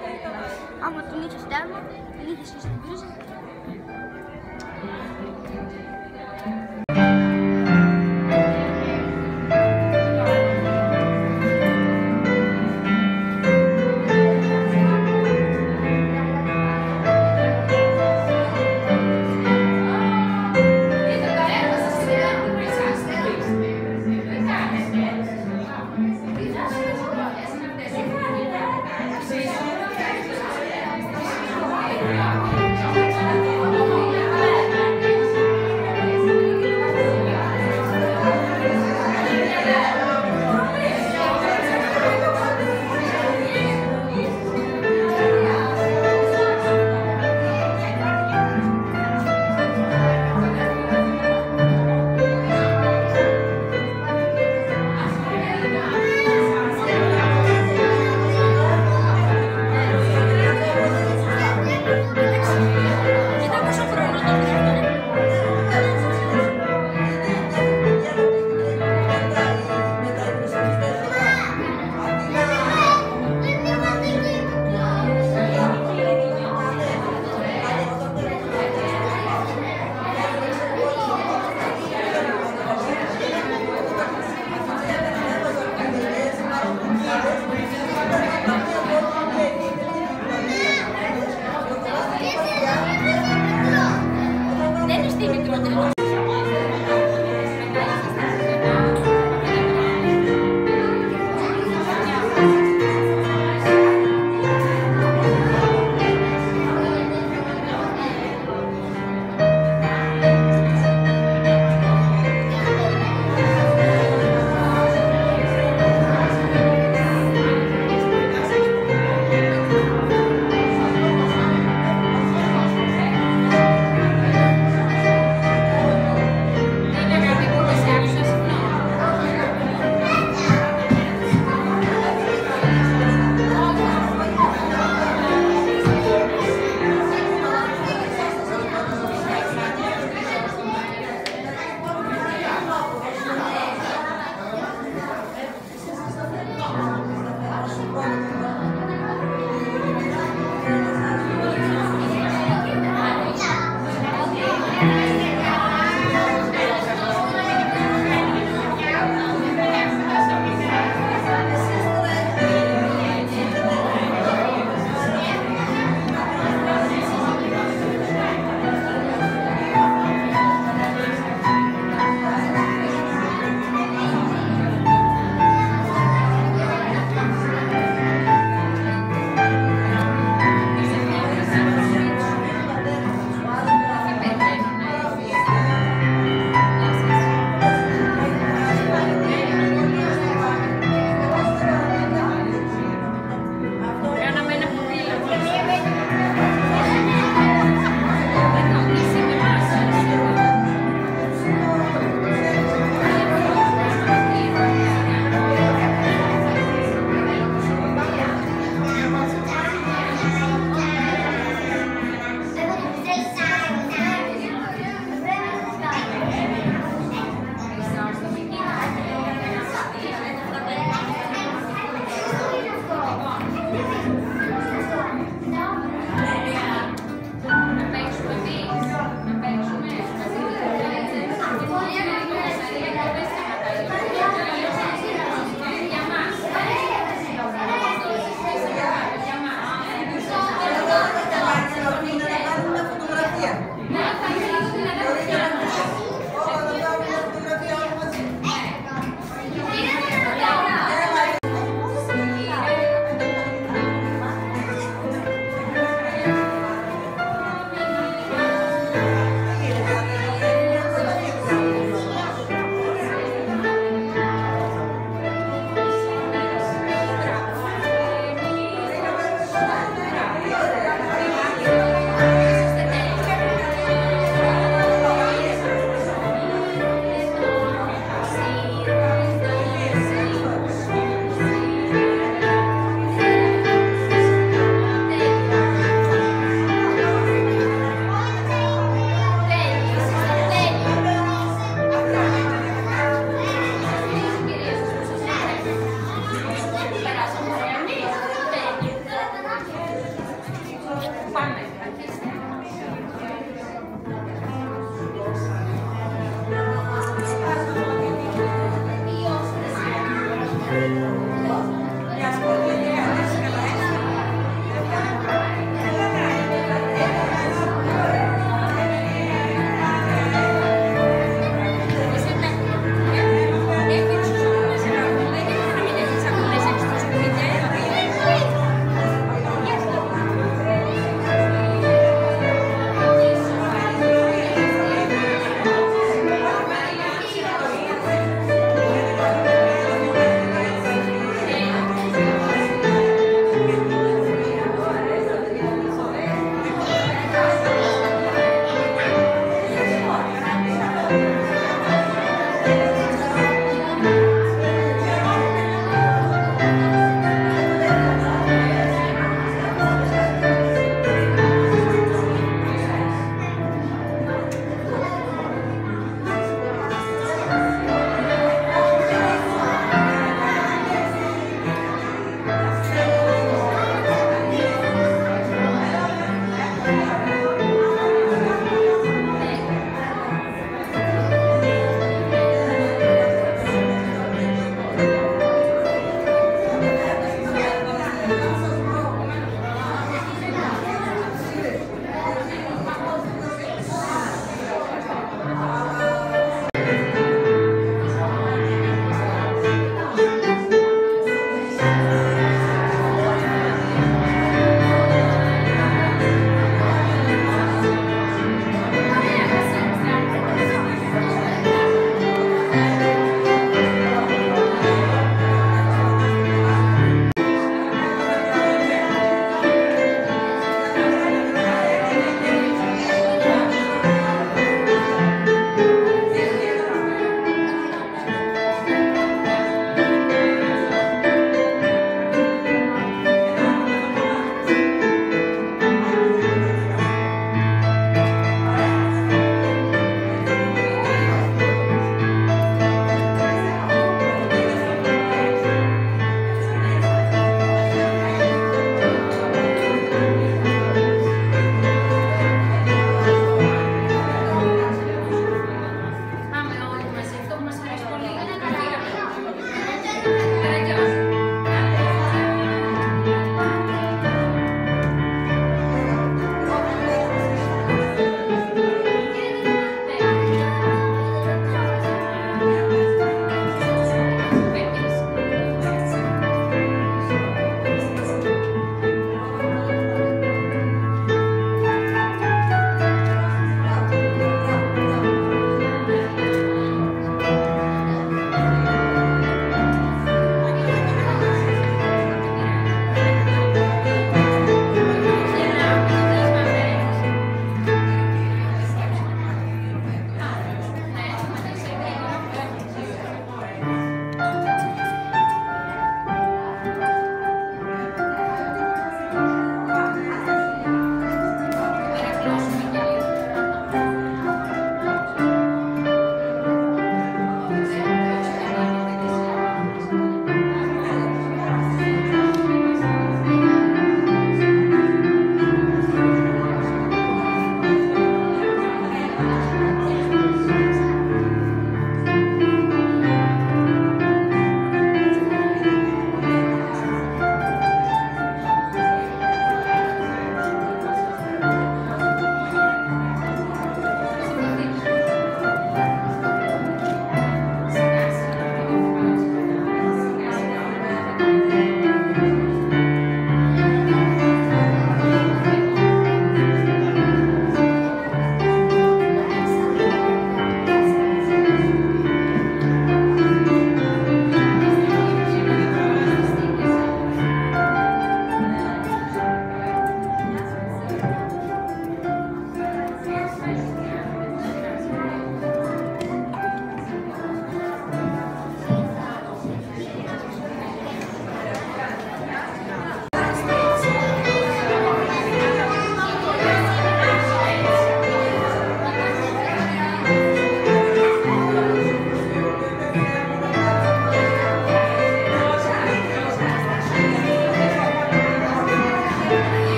wat allemaal niet stemmen, liedjes tussen de buzen. Thank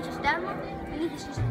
видео ставимо и лични ще